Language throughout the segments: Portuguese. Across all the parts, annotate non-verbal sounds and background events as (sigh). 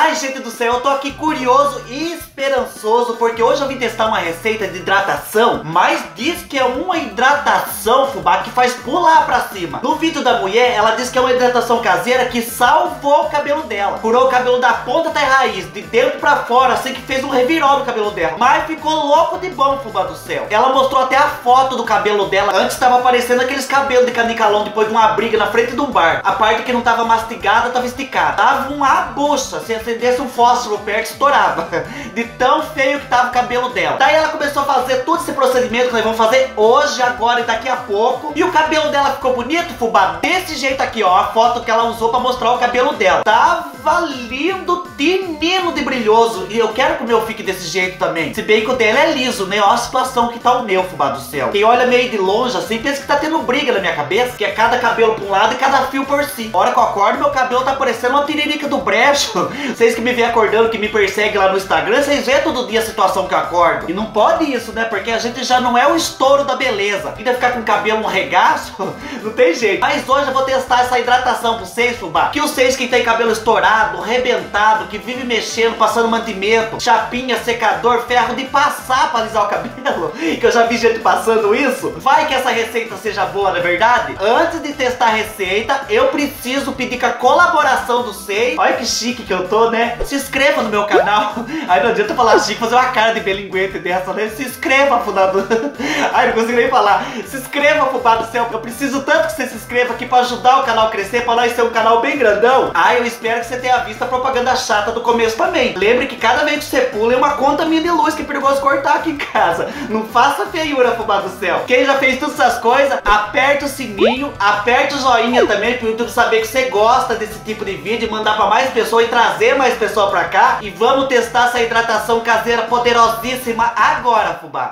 Ai, gente do céu, eu tô aqui curioso e esperançoso porque hoje eu vim testar uma receita de hidratação, mas diz que é uma hidratação, fubá, que faz pular pra cima. No vídeo da mulher, ela diz que é uma hidratação caseira que salvou o cabelo dela. Curou o cabelo da ponta até raiz, de dentro pra fora, assim que fez um reviró no cabelo dela. Mas ficou louco de bom, fubá do céu. Ela mostrou até a foto do cabelo dela. Antes tava aparecendo aqueles cabelos de canicalão depois de uma briga na frente de um bar. A parte que não tava mastigada tava esticada. Tava uma bucha. Se acendesse um fósforo perto, estourava. (laughs) De tão feio que tava o cabelo dela. Daí ela começou a fazer todo esse procedimento que nós vamos fazer hoje, agora e daqui a pouco. E o cabelo dela ficou bonito, fubá. Desse jeito aqui, ó. A foto que ela usou pra mostrar o cabelo dela. Tava lindo, tinino de brilhoso. E eu quero que o meu fique desse jeito também. Se bem que o dela é liso, né? Olha a situação que tá o meu, fubá do céu. Quem olha meio de longe assim, pensa que tá tendo briga na minha cabeça. Que é cada cabelo pra um lado e cada fio por si. A hora que eu acordo, meu cabelo tá parecendo uma tiririca do brecho. (laughs) Vocês que me vêm acordando, que me perseguem lá no Instagram, vocês vêem todo dia a situação que eu acordo. E não pode isso, né? Porque a gente já não é o estouro da beleza. Ainda ficar com o cabelo um regaço, (laughs) não tem jeito. Mas hoje eu vou testar essa hidratação pra vocês, fubá. Que vocês que tem cabelo estourado, rebentado, que vive mexendo, passando mantimento, chapinha, secador, ferro de passar pra alisar o cabelo. (laughs) Que eu já vi gente passando isso. Vai que essa receita seja boa, não é verdade? Antes de testar a receita, eu preciso pedir com a colaboração do vocês. Olha que chique que eu tô, né? Se inscreva no meu canal. (laughs) Aí não adianta falar chique, fazer uma cara de belinguete dessa, né? Se inscreva, fundador. (laughs) Ai, não consigo nem falar. Se inscreva, fubá do céu. Eu preciso tanto que você se inscreva aqui pra ajudar o canal a crescer, pra nós ser um canal bem grandão. Ai, eu espero que você tenha visto a propaganda chata do começo também. Lembre que cada vez que você pula é uma conta minha de luz que é perigoso cortar aqui em casa. Não faça feiura, fubá do céu. Quem já fez todas essas coisas, aperta o sininho, aperta o joinha também pro YouTube saber que você gosta desse tipo de vídeo, mandar pra mais pessoas e trazer mais pessoas pra cá. E vamos testar essa hidratação caseira poderosíssima agora, fubá.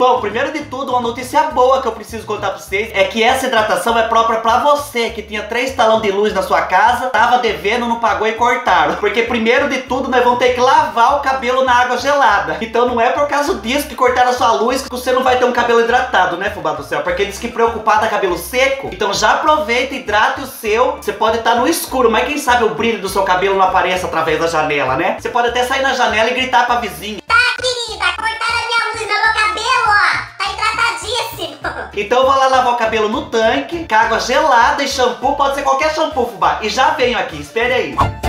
Bom, primeiro de tudo, uma notícia boa que eu preciso contar pra vocês é que essa hidratação é própria pra você que tinha três talão de luz na sua casa, tava devendo, não pagou e cortaram. Porque primeiro de tudo, nós vamos ter que lavar o cabelo na água gelada. Então não é por causa disso que cortaram a sua luz que você não vai ter um cabelo hidratado, né, fubá do céu? Porque diz que preocupado é cabelo seco. Então já aproveita, hidrate o seu. Você pode estar no escuro, mas quem sabe o brilho do seu cabelo não apareça através da janela, né? Você pode até sair na janela e gritar pra vizinha. Então eu vou lá lavar o cabelo no tanque, com água gelada e shampoo, pode ser qualquer shampoo, fubá. E já venho aqui, espere aí.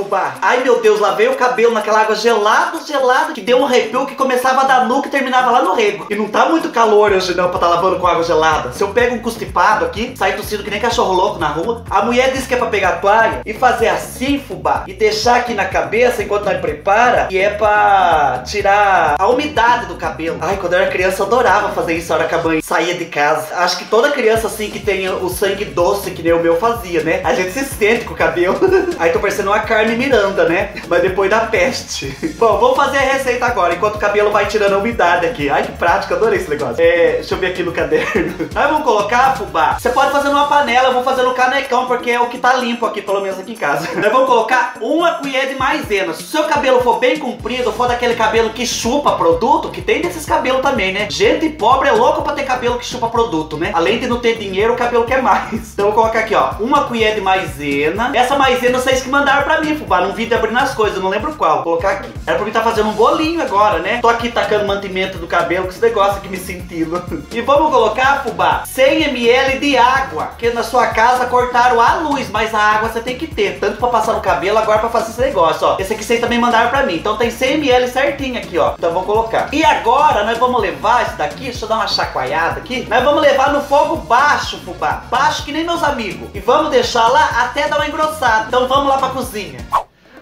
Fubá. Ai, meu Deus, lavei o cabelo naquela água gelada, gelada, que deu um arrepio que começava a dar nuca e terminava lá no rego. E não tá muito calor hoje não pra tá lavando com água gelada. Se eu pego um constipado aqui, sai tossindo que nem cachorro louco na rua. A mulher disse que é pra pegar a toalha e fazer assim, fubá, e deixar aqui na cabeça enquanto nós prepara, e é pra tirar a umidade do cabelo. Ai, quando eu era criança eu adorava fazer isso na hora que a mãe saía de casa. Acho que toda criança assim que tem o sangue doce, que nem o meu fazia, né? A gente se sente com o cabelo. (laughs) Aí tô parecendo uma Carne Miranda, né? Mas depois da peste. (laughs) Bom, vamos fazer a receita agora, enquanto o cabelo vai tirando a umidade aqui. Ai, que prático, adorei esse negócio. É, deixa eu ver aqui no caderno. (laughs) Nós vamos colocar, fubá. Você pode fazer numa panela, eu vou fazer no canecão, porque é o que tá limpo aqui, pelo menos aqui em casa. (laughs) Nós vamos colocar uma colher de maisena. Se o seu cabelo for bem comprido, for daquele cabelo que chupa produto, que tem desses cabelos também, né? Gente pobre é louco pra ter cabelo que chupa produto, né? Além de não ter dinheiro, o cabelo quer mais. Então eu vou colocar aqui, ó, uma colher de maisena. Essa maisena vocês que mandaram pra mim, fubá, num vídeo abrindo as coisas, eu não lembro qual. Vou colocar aqui. Era pra mim estar tá fazendo um bolinho agora, né? Tô aqui tacando mantimento do cabelo com esse negócio aqui me sentindo. (laughs) E vamos colocar, fubá, 100 ml de água. Que na sua casa cortaram a luz, mas a água você tem que ter. Tanto pra passar no cabelo, agora pra fazer esse negócio, ó. Esse aqui vocês também mandaram pra mim. Então tem 100 ml certinho aqui, ó. Então vamos colocar. E agora nós vamos levar esse daqui, deixa eu dar uma chacoalhada aqui. Nós vamos levar no fogo baixo, fubá. Baixo que nem meus amigos. E vamos deixar lá até dar uma engrossada. Então vamos lá pra cozinha.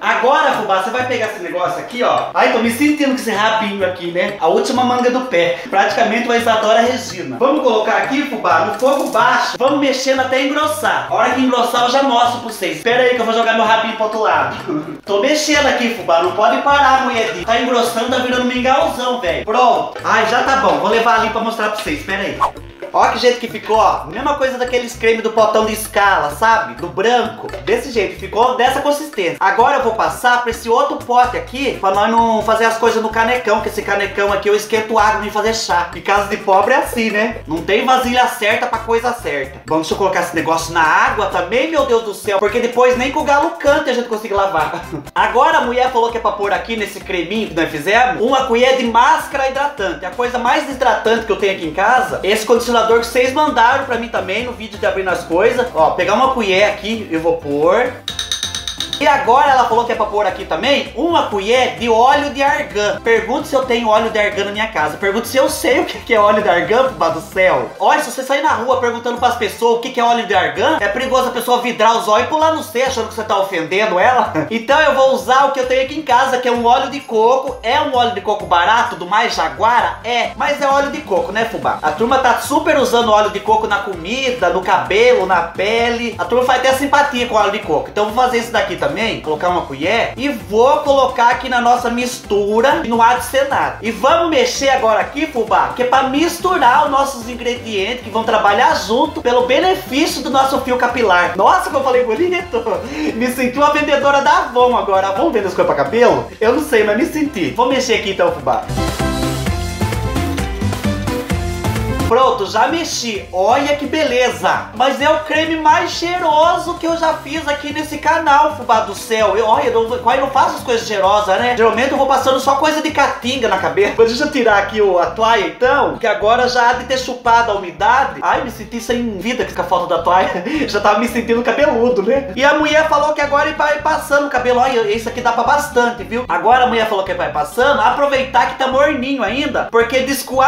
Agora, fubá, você vai pegar esse negócio aqui, ó. Ai, tô me sentindo com esse rabinho aqui, né? A última manga do pé. Praticamente uma Isadora Regina. Vamos colocar aqui, fubá, no fogo baixo. Vamos mexendo até engrossar. A hora que engrossar, eu já mostro pra vocês. Espera aí que eu vou jogar meu rabinho pro outro lado. (laughs) tô mexendo aqui, fubá. Não pode parar, mulher. Tá engrossando, tá virando mingauzão, velho. Pronto. Ai, já tá bom. Vou levar ali pra mostrar pra vocês. Espera aí. Ó que jeito que ficou, ó. Mesma coisa daqueles creme do potão de escala, sabe? Do branco. Desse jeito, ficou dessa consistência. Agora eu vou passar pra esse outro pote aqui, pra nós não fazer as coisas no canecão, que esse canecão aqui eu esquento água e fazer chá. E casa de pobre é assim, né? Não tem vasilha certa pra coisa certa. Vamos, deixa eu colocar esse negócio na água também, meu Deus do céu. Porque depois nem com o galo canta a gente consegue lavar. (laughs) Agora a mulher falou que é pra pôr aqui nesse creminho que nós fizemos, uma colher de máscara hidratante. A coisa mais hidratante que eu tenho aqui em casa, esse condicionador que vocês mandaram pra mim também no vídeo de abrindo as coisas. Ó, pegar uma colher aqui, eu vou pôr. E agora ela falou que é pra pôr aqui também uma colher de óleo de argan. Pergunta se eu tenho óleo de argan na minha casa. Pergunta se eu sei o que é óleo de argan, fubá do céu. Olha, se você sair na rua perguntando pras pessoas o que é óleo de argan, é perigoso a pessoa vidrar os olhos e pular no C achando que você tá ofendendo ela. (laughs) Então eu vou usar o que eu tenho aqui em casa, que é um óleo de coco. É um óleo de coco barato, do mais jaguara? É, mas é óleo de coco, né, fubá? A turma tá super usando óleo de coco na comida, no cabelo, na pele. A turma faz até simpatia com óleo de coco. Então eu vou fazer isso daqui também também, colocar uma colher e vou colocar aqui na nossa mistura ser nada. E vamos mexer agora aqui, fubá, que é para misturar os nossos ingredientes que vão trabalhar junto pelo benefício do nosso fio capilar. Nossa, como eu falei bonito! Me senti uma vendedora da Avon agora. Avon vende as coisas para cabelo? Eu não sei, mas me senti. Vou mexer aqui então, fubá. Pronto, já mexi. Olha que beleza. Mas é o creme mais cheiroso que eu já fiz aqui nesse canal, fubá do céu. Eu, olha, eu não, não faço as coisas cheirosas, né? Geralmente eu vou passando só coisa de catinga na cabeça. Mas deixa eu tirar aqui o, a toalha então, que agora já há de ter chupado a umidade. Ai, me senti sem vida com a falta da toalha. (laughs) já tava me sentindo cabeludo, né? E a mulher falou que agora vai passando o cabelo. Olha, isso aqui dá pra bastante, viu? Agora a mulher falou que vai passando. Aproveitar que tá morninho ainda, porque diz o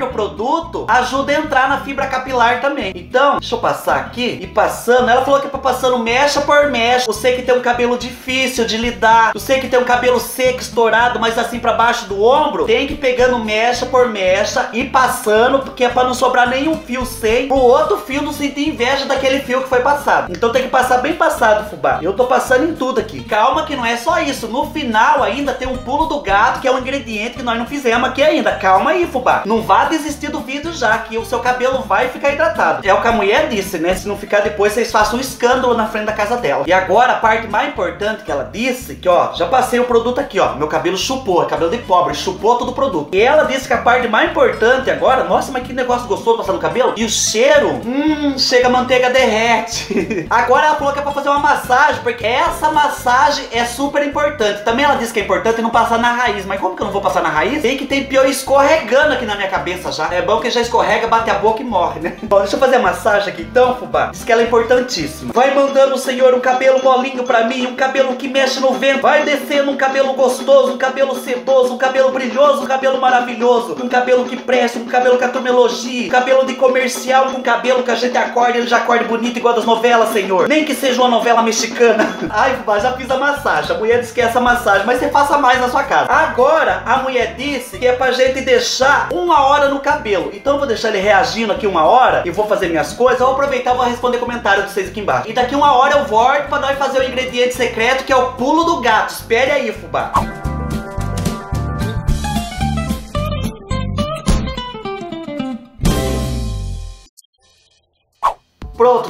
do produto ajuda a entrar na fibra capilar também. Então, deixa eu passar aqui e passando. Ela falou que é pra passando mecha por mecha. Você que tem um cabelo difícil de lidar, você que tem um cabelo seco, estourado, mas assim pra baixo do ombro, tem que ir pegando mecha por mecha e passando, porque é pra não sobrar nenhum fio sem, pro outro fio não sentir inveja daquele fio que foi passado. Então tem que passar bem passado, fubá. Eu tô passando em tudo aqui. Calma que não é só isso. No final ainda tem um pulo do gato, que é um ingrediente que nós não fizemos aqui ainda. Calma aí, fubá. Não vá desistir do vídeo já que o seu cabelo vai ficar hidratado. É o que a mulher disse, né? Se não ficar depois, vocês façam um escândalo na frente da casa dela. E agora, a parte mais importante que ela disse, que ó, já passei o produto aqui, ó. Meu cabelo chupou, é cabelo de pobre, chupou todo o produto. E ela disse que a parte mais importante agora, nossa, mas que negócio gostoso passar no cabelo. E o cheiro, hum, chega a manteiga derrete. (laughs) agora ela falou que é pra fazer uma massagem, porque essa massagem é super importante. Também ela disse que é importante não passar na raiz. Mas como que eu não vou passar na raiz? Tem que ter pior escorregando aqui na minha cabeça já. É bom que já escorrega, bate a boca e morre, né? Bom, deixa eu fazer a massagem aqui então, fubá. Diz que ela é importantíssima. Vai mandando, Senhor, um cabelo molinho pra mim, um cabelo que mexe no vento. Vai descendo um cabelo gostoso, um cabelo sedoso, um cabelo brilhoso, um cabelo maravilhoso. Um cabelo que presta, um cabelo que a turma elogia. Um cabelo de comercial, um cabelo que a gente acorda e ele já acorda bonito igual das novelas, Senhor. Nem que seja uma novela mexicana. (laughs) Ai, fubá, já fiz a massagem. A mulher disse que é essa massagem, mas você faça mais na sua casa. Agora, a mulher disse que é pra gente deixar uma hora no cabelo. Então eu vou deixar ele reagindo aqui uma hora e vou fazer minhas coisas. Eu vou aproveitar e vou responder comentário de vocês aqui embaixo. E daqui uma hora eu volto pra nós fazer o ingrediente secreto que é o pulo do gato. Espere aí, fubá.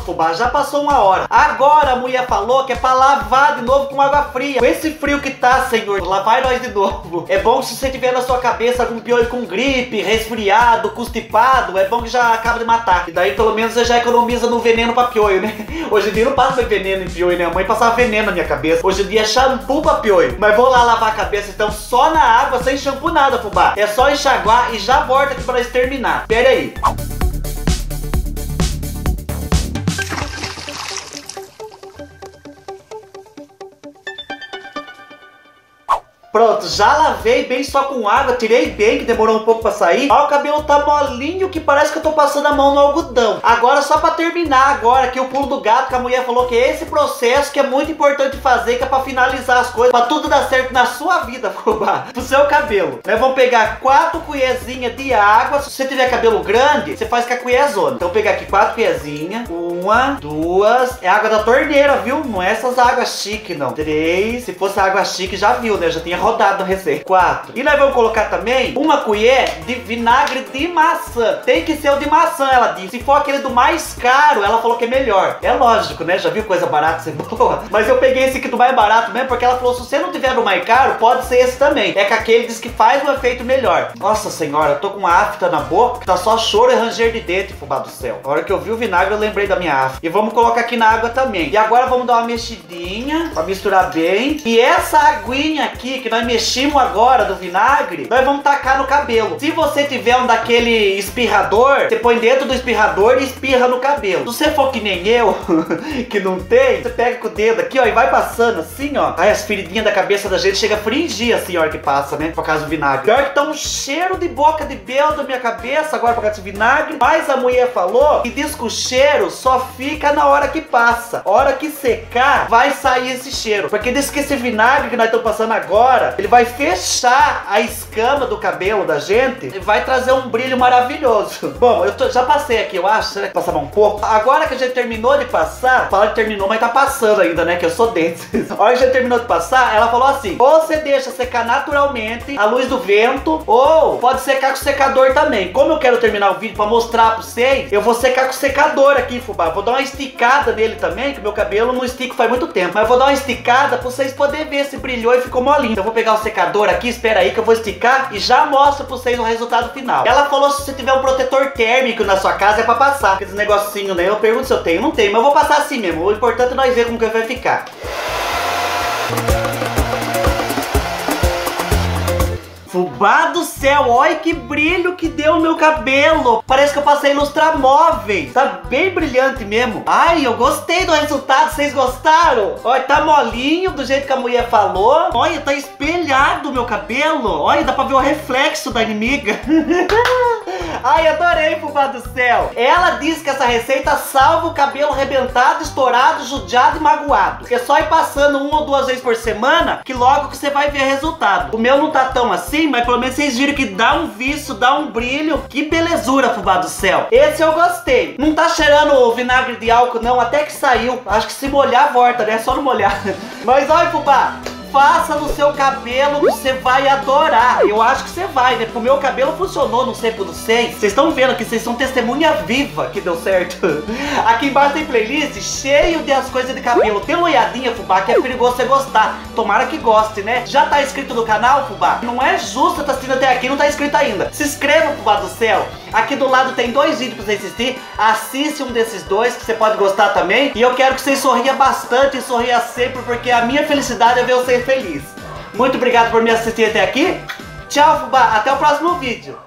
Fubá, já passou uma hora. Agora a mulher falou que é pra lavar de novo com água fria. Com esse frio que tá, senhor, lavar nós de novo. É bom que se você tiver na sua cabeça algum piolho com gripe, resfriado, constipado, é bom que já acaba de matar. E daí pelo menos você já economiza no veneno pra piolho, né? (laughs) Hoje em dia não passa veneno em piolho, né? A mãe passava veneno na minha cabeça. Hoje em dia é shampoo pra piolho. Mas vou lá lavar a cabeça então só na água, sem shampoo nada, fubá. É só enxaguar e já volta aqui pra nós terminar. Pera aí. Pronto, já lavei bem só com água, tirei bem, que demorou um pouco pra sair. Ó, o cabelo tá molinho, que parece que eu tô passando a mão no algodão. Agora, só pra terminar agora, aqui o pulo do gato, que a mulher falou que é esse processo que é muito importante fazer, que é pra finalizar as coisas, pra tudo dar certo na sua vida, (laughs) fubá, pro seu cabelo. Nós vamos pegar quatro colherzinhas de água. Se você tiver cabelo grande, você faz com a colherzona. Então, pegar aqui quatro colherzinhas. Uma, duas. É água da torneira, viu? Não é essas águas chique, não. Três. Se fosse água chique, já viu, né? Já tinha rodado a. Quatro. E nós vamos colocar também uma colher de vinagre de maçã. Tem que ser o de maçã, ela disse. Se for aquele do mais caro, ela falou que é melhor. É lógico, né? Já viu coisa barata ser (laughs) boa? Mas eu peguei esse aqui do mais barato mesmo, porque ela falou, se você não tiver do mais caro, pode ser esse também. É que aquele diz que faz um efeito melhor. Nossa senhora, eu tô com uma afta na boca, tá só choro e ranger de dentro, fubá do céu. A hora que eu vi o vinagre, eu lembrei da minha afta. E vamos colocar aqui na água também. E agora vamos dar uma mexidinha, pra misturar bem. E essa aguinha aqui, que nós meximos agora do vinagre, nós vamos tacar no cabelo. Se você tiver um daquele espirrador, você põe dentro do espirrador e espirra no cabelo. Se você for que nem eu, (laughs) que não tem, você pega com o dedo aqui, ó, e vai passando assim, ó. Aí as feridinhas da cabeça da gente chega a fringir assim, a hora que passa, né? Por causa do vinagre. Pior que tá um cheiro de boca de belo da minha cabeça agora por causa do vinagre. Mas a mulher falou que diz que o cheiro só fica na hora que passa. Hora que secar, vai sair esse cheiro. Porque diz que esse vinagre que nós estamos passando agora, ele vai fechar a escama do cabelo da gente e vai trazer um brilho maravilhoso. (laughs) Bom, eu tô, já passei aqui, eu acho. Será que passava um pouco? Agora que a gente terminou de passar, fala que terminou, mas tá passando ainda, né? Que eu sou dentro. (laughs) a hora que a gente terminou de passar, ela falou assim: ou você deixa secar naturalmente, a luz do vento, ou pode secar com secador também. Como eu quero terminar o vídeo pra mostrar pra vocês, eu vou secar com secador aqui, fubá. Vou dar uma esticada nele também, que meu cabelo não estica faz muito tempo. Mas eu vou dar uma esticada pra vocês poderem ver se brilhou e ficou molinho. Então eu vou pegar o secador aqui, espera aí que eu vou esticar e já mostro pra vocês o resultado final. Ela falou se você tiver um protetor térmico na sua casa é pra passar. Aqueles negocinho, né? Eu pergunto se eu tenho. Não tenho, mas eu vou passar assim mesmo. O importante é nós ver como que vai ficar. Fubá do céu, olha que brilho que deu o meu cabelo. Parece que eu passei lustramóveis. Tá bem brilhante mesmo. Ai, eu gostei do resultado. Vocês gostaram? Olha, tá molinho do jeito que a mulher falou. Olha, tá espelhado o meu cabelo. Olha, dá pra ver o reflexo da inimiga. (laughs) Ai, adorei, fubá do céu. Ela disse que essa receita salva o cabelo arrebentado, estourado, judiado e magoado. Porque é só ir passando uma ou duas vezes por semana que logo que você vai ver resultado. O meu não tá tão assim, mas pelo menos vocês viram que dá um viço, dá um brilho. Que belezura, fubá do céu. Esse eu gostei. Não tá cheirando o vinagre de álcool, não, até que saiu. Acho que se molhar, volta, né? Só não molhar. (laughs) Mas olha, fubá faça no seu cabelo, você vai adorar. Eu acho que você vai, né? Porque o meu cabelo funcionou, não sei por vocês. Vocês estão vendo que vocês são testemunha viva que deu certo. (laughs) Aqui embaixo tem playlist cheio de as coisas de cabelo. Tem uma olhadinha, Fubá, que é perigoso você gostar. Tomara que goste, né? Já tá inscrito no canal, Fubá? Não é justo tá assistindo até aqui não tá inscrito ainda. Se inscreva, Fubá do céu. Aqui do lado tem dois vídeos pra você assistir. Assiste um desses dois que você pode gostar também. E eu quero que vocês sorriam bastante e sorria sempre, porque a minha felicidade é ver vocês feliz. Muito obrigado por me assistir até aqui. Tchau, fubá. Até o próximo vídeo.